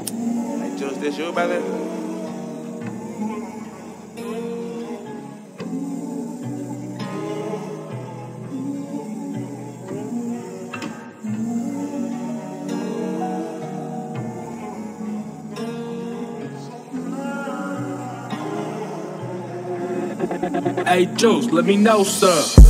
Hey, Juce, this you, brother? Hey, Juce, let me know, sir.